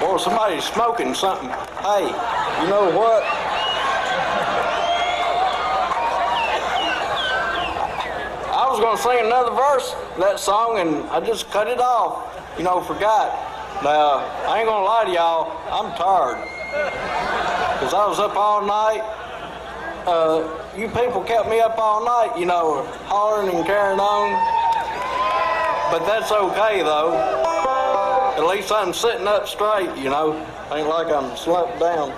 Boy, somebody's smoking something. Hey, you know what? I was gonna sing another verse that song and I just cut it off. You know, forgot. Now, I ain't gonna lie to y'all, I'm tired. Cause I was up all night. Uh, you people kept me up all night, you know, hollering and carrying on. But that's okay though. At least I'm sitting up straight, you know. Ain't like I'm slumped down.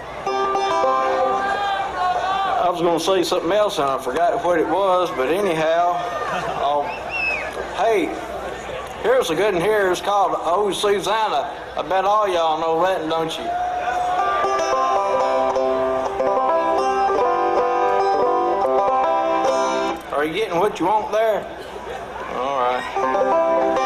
I was gonna say something else and I forgot what it was, but anyhow, I'll, oh, hey, here's a good one here. It's called Oh Susanna. I bet all y'all know that, don't you? Are you getting what you want there? All right.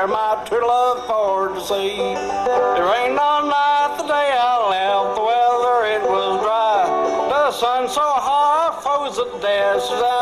There my true love for to see. It rained all night the day I left, the weather it was dry. The sun so hot, froze to death.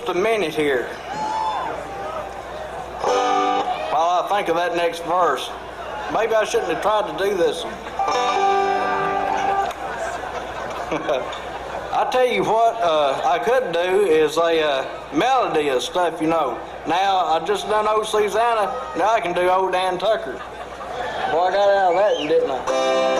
Just a minute here. While I think of that next verse. Maybe I shouldn't have tried to do this. I tell you what, uh, I could do is a uh, melody of stuff, you know. Now, I just done old Susanna, now I can do old Dan Tucker. Boy, I got out of that, didn't I?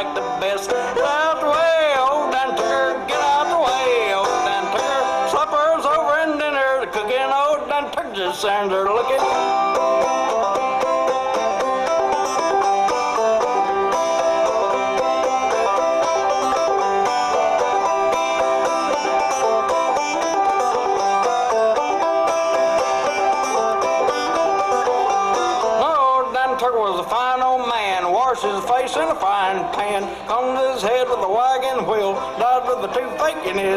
Liked the best. Get out the way, old Dan Tucker, get out the way, old Dan Tucker. Supper's over and dinner, cooking, old Dan Tucker just stands there looking.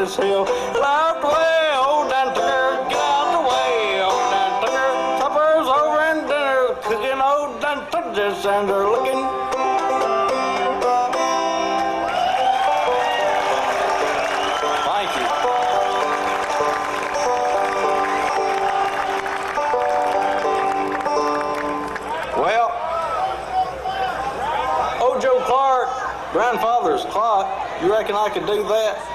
His heel. Out the way, old Dan Tucker, get out the way, old Dan Tucker. Supper's over and dinner, cooking old Dan Tucker stands there looking. Thank you. Well, old Joe Clark, grandfather's clock, you reckon I could do that?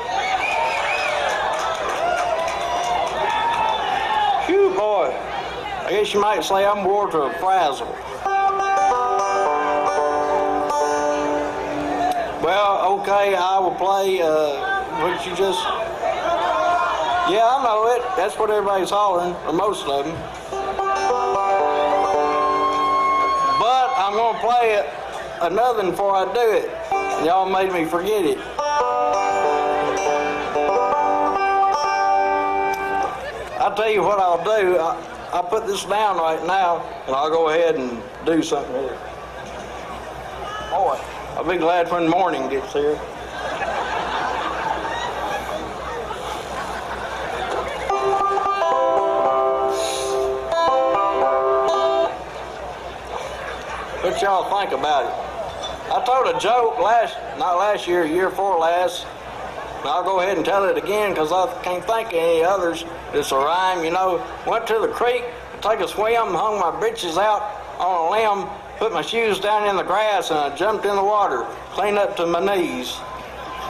boy, I guess you might say I'm more to a frazzle. Well, okay, I will play, uh, what you just, yeah, I know it. That's what everybody's hollering, or most of them. But I'm going to play it another before I do it. Y'all made me forget it. I'll tell you what I'll do. I, I'll put this down right now, and I'll go ahead and do something here. Boy, I'll be glad when morning gets here. What y'all think about it? I told a joke last, not last year, year before last. I'll go ahead and tell it again because I can't think of any others. It's a rhyme, you know. Went to the creek, took a swim, hung my breeches out on a limb, put my shoes down in the grass, and I jumped in the water, clean up to my knees.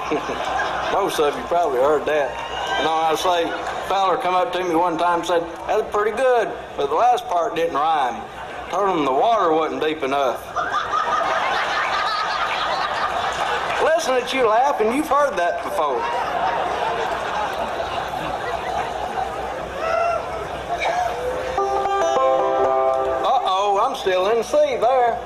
Most of you probably heard that. You know, I say, a feller come up to me one time and said, that's pretty good, but the last part didn't rhyme. Told him the water wasn't deep enough. Listen at you laughing, you've heard that before. Uh-oh, I'm still in C there.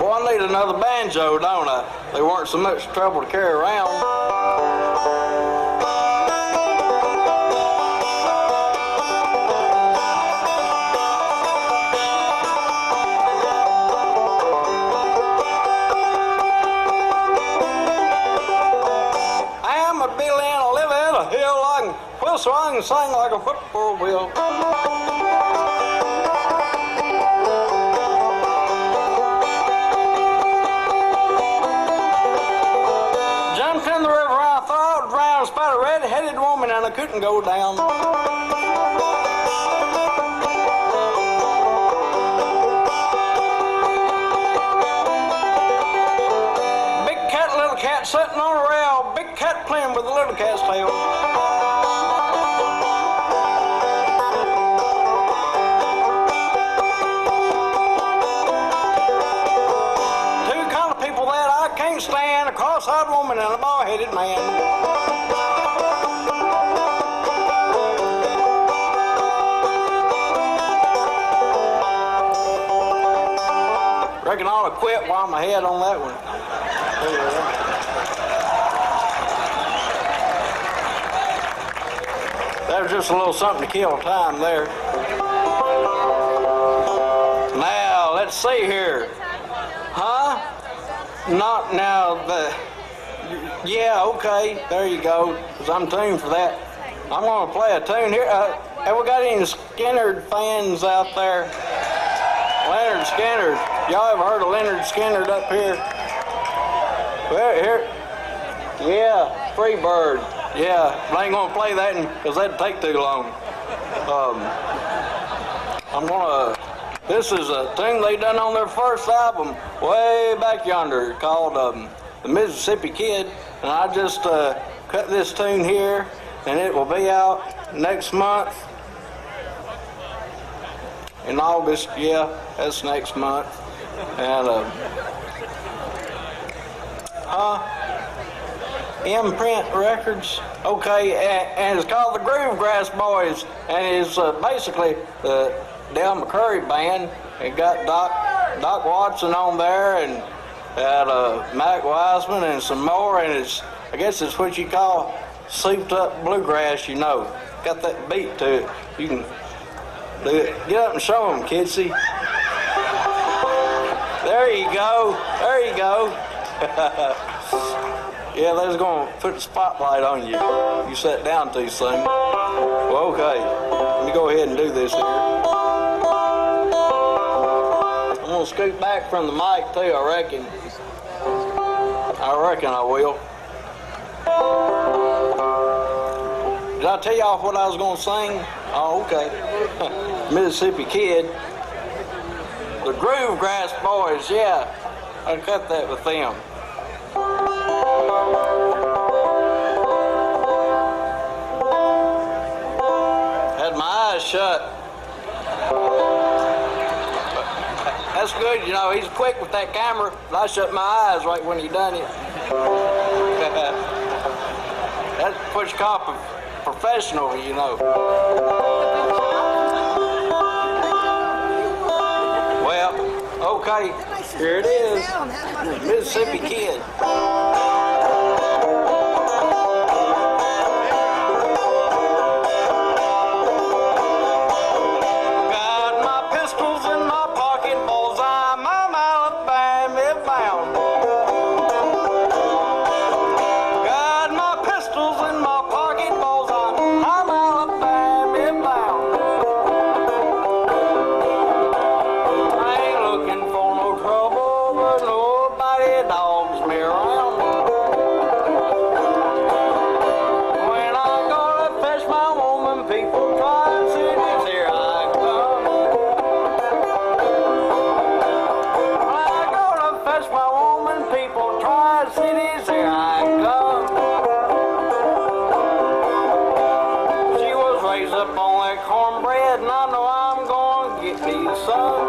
Boy, I need another banjo, don't I? They weren't so much trouble to carry around. I can like a football wheel. Jumped in the river, I thought, drowned, spot a red-headed woman, and I couldn't go down. Big cat, little cat sitting on a rail. Big cat playing with the little cat's tail. Woman and a bald-headed man. Reckon I ought to quit while I'm ahead on that one. That was just a little something to kill time there. Now, let's see here. Huh? Not now, the. Yeah, okay, there you go, because I'm tuned for that. I'm going to play a tune here. Uh, have we got any Skynyrd fans out there? Lynyrd Skynyrd. Y'all ever heard of Lynyrd Skynyrd up here? Well, here. Yeah, Freebird. Yeah, but I ain't gonna play that because that'd take too long. Um, I'm gonna. This is a thing they done on their first album way back yonder called um, the Mississippi Kid, and I just uh, cut this tune here, and it will be out next month in August. Yeah, that's next month, and uh, huh? Imprint Records. Okay, and, and it's called the Groovegrass Boys, and it's uh, basically the Del McCoury band. It got Doc Doc Watson on there, and had uh, Mac Wiseman and some more, and it's I guess it's what you call souped up bluegrass. You know, got that beat to it. You can do it. Get up and show them, kidsy. There you go. There you go. Yeah, they're to put the spotlight on you. You sat down too soon. Well, okay. Let me go ahead and do this here. I'm gonna scoot back from the mic too, I reckon. I reckon I will. Did I tell y'all what I was gonna sing? Oh, okay. Mississippi Kid. The Groove Grass Boys, yeah. I cut that with them. Had my eyes shut. That's good, you know, he's quick with that camera. I shut my eyes right when he done it. That's push cop professional, you know. Well, okay, here it is. Mississippi Kid. Get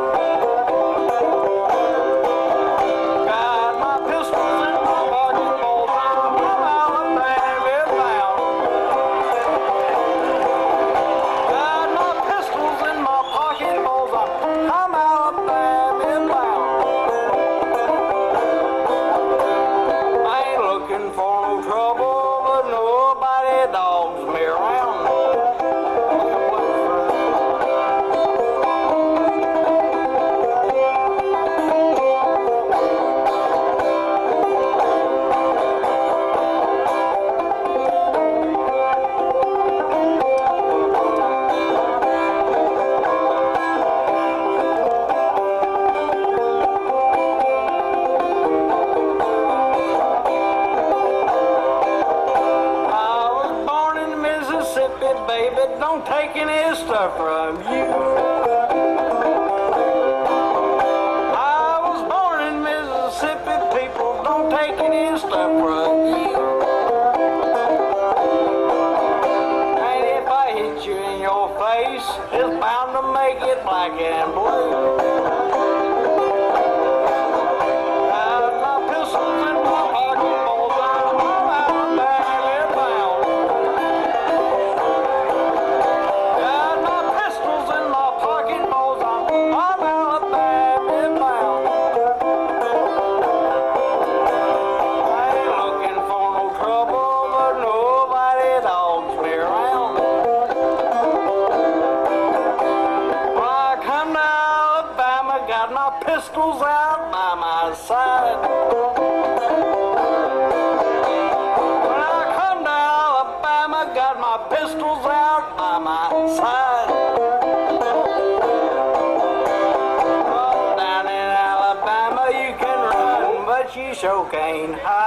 run, but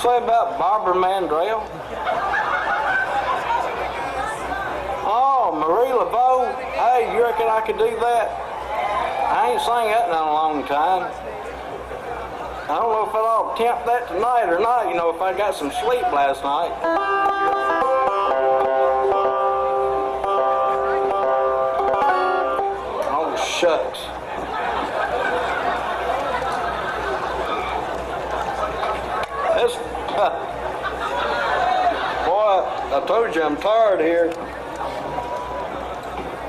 say about Barbara Mandrell? Oh, Marie Laveau. Hey, you reckon I could do that? I ain't sang that in a long time. I don't know if I'll attempt that tonight or not, you know, if I got some sleep last night. Oh, shucks. I told you I'm tired here.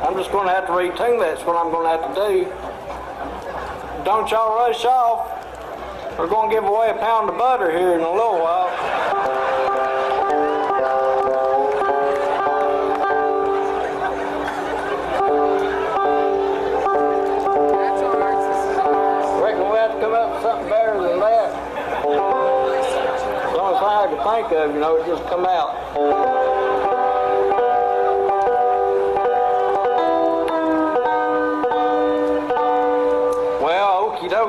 I'm just going to have to retune. that's what I'm going to have to do. Don't y'all rush off. We're going to give away a pound of butter here in a little while. Reckon we'll have to come up something better than that. As long as I can think of, you know, it just come out.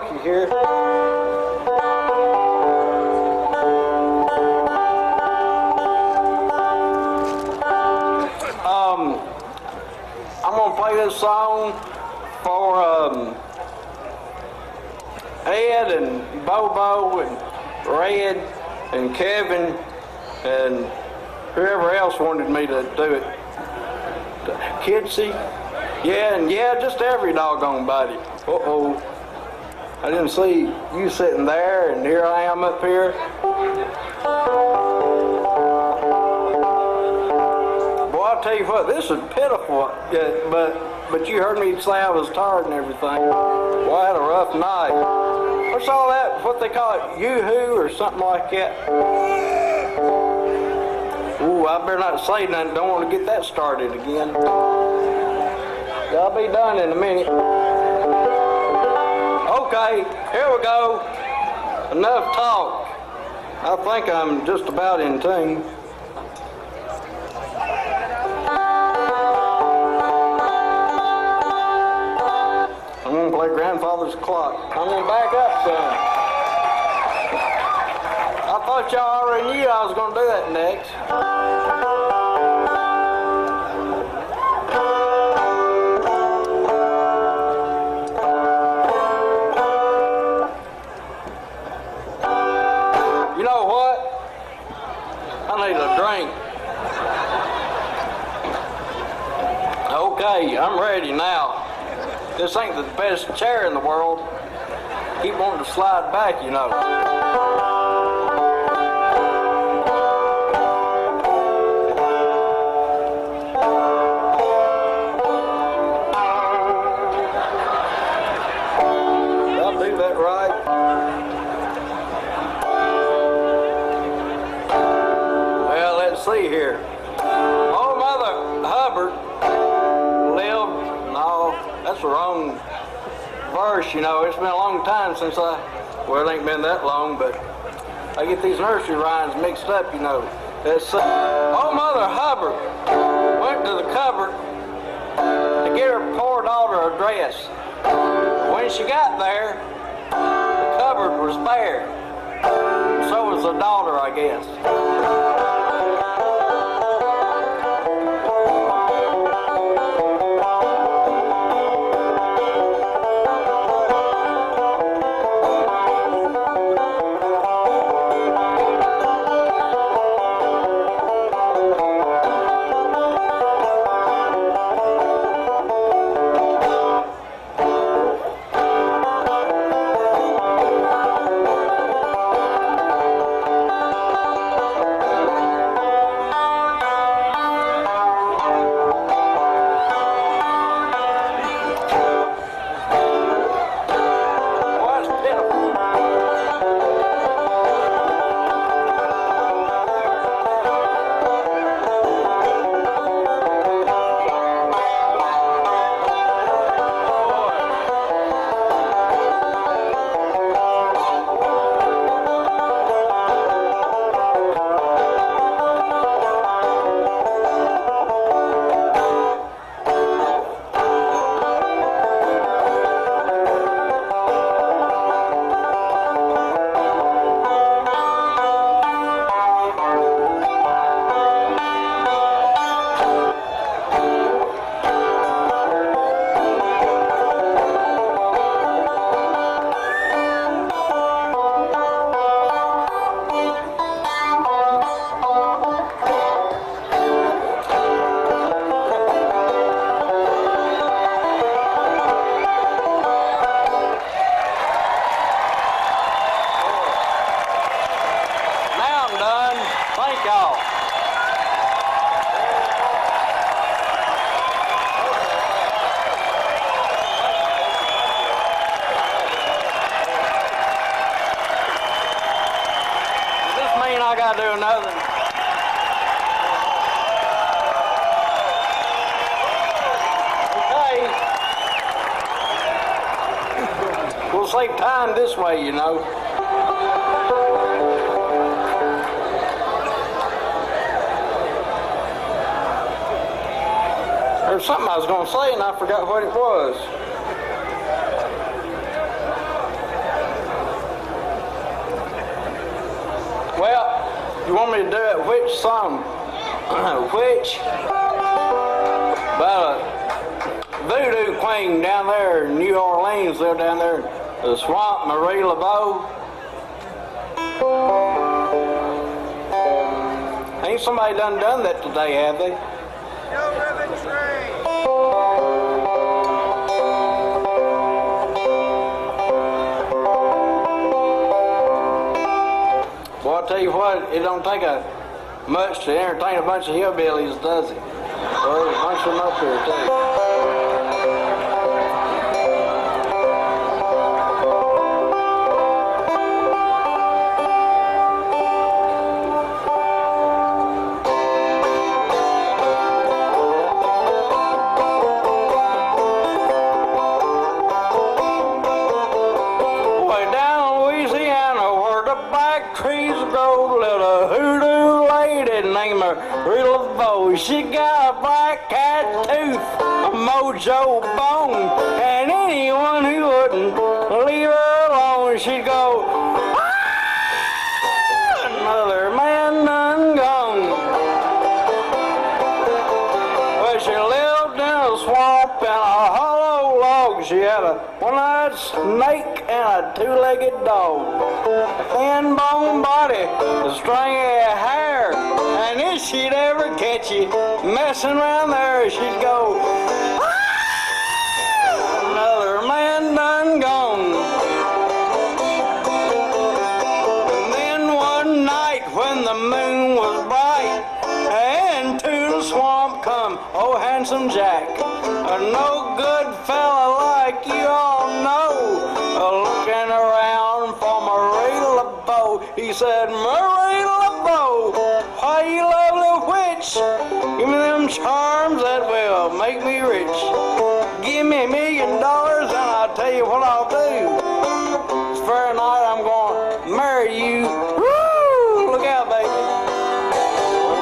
Here. Um, I'm gonna play this song for um, Ed and Bobo and Red and Kevin and whoever else wanted me to do it. Kidsy, yeah, and yeah, just every doggone body. Uh oh. I didn't see you sitting there, and here I am up here. Boy, I'll tell you what, this is pitiful. Yeah, but but you heard me say I was tired and everything. Boy, I had a rough night. What's all that? What they call it? Yoo-hoo or something like that? Ooh, I better not say nothing. Don't want to get that started again. I'll be done in a minute. Okay, here we go. Enough talk. I think I'm just about in tune. I'm gonna play grandfather's clock. I'm gonna back up some. I thought y'all already knew I was gonna do that next. Okay, I'm ready now. This ain't the best chair in the world. Keep wanting to slide back, you know. Verse, you know. It's been a long time since I, well, it ain't been that long, but I get these nursery rhymes mixed up, you know. It's, uh, oh, Mother Hubbard went to the cupboard to get her poor daughter a dress. When she got there, the cupboard was bare. So was the daughter, I guess. way, you know. There's something I was going to say and I forgot what it was. Well, you want me to do it? Which song? Which? About uh, a voodoo queen down there in New Orleans, they're down there the swamp, Marie Laveau. Ain't somebody done done that today, have they? No ribbon train. Boy, I tell you what, it don't take a much to entertain a bunch of hillbillies, does it? Well, there's a bunch of them up here, too. Had a one-eyed snake and a two-legged dog. A thin bone body, a stringy hair. And if she'd ever catch you messing around there, she'd go, "Ah, another man done gone. And then one night when the moon was bright, and to the swamp come oh handsome Jack, a no tell you what I'll do. This very night I'm going to marry you. Woo! Look out, baby.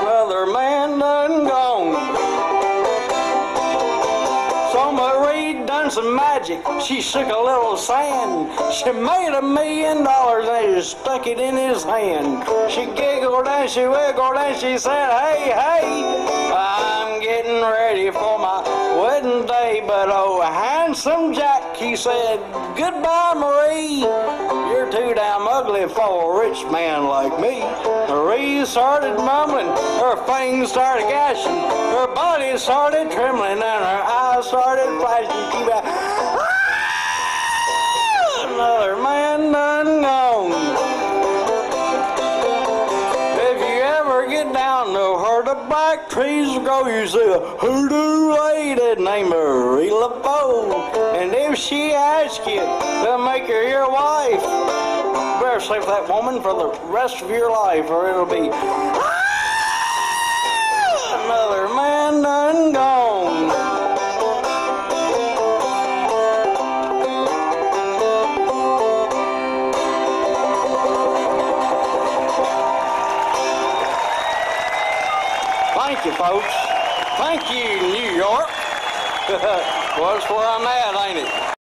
Another man done gone. So Marie done some magic. She shook a little sand. She made a million dollars and she stuck it in his hand. She giggled and she wiggled and she said, Hey, hey, I'm getting ready for my wedding day. But oh, handsome Jack, he said, Goodbye, Marie. You're too damn ugly for a rich man like me. Marie started mumbling, her fangs started gashing, her body started trembling, and her eyes started flashing. She went, black trees grow, you see a hoodoo lady named Marie Laveau. And if she asks you to make her your wife, better with that woman for the rest of your life, or it'll be Thank you, folks. Thank you, New York. well, that's where I'm at, ain't it?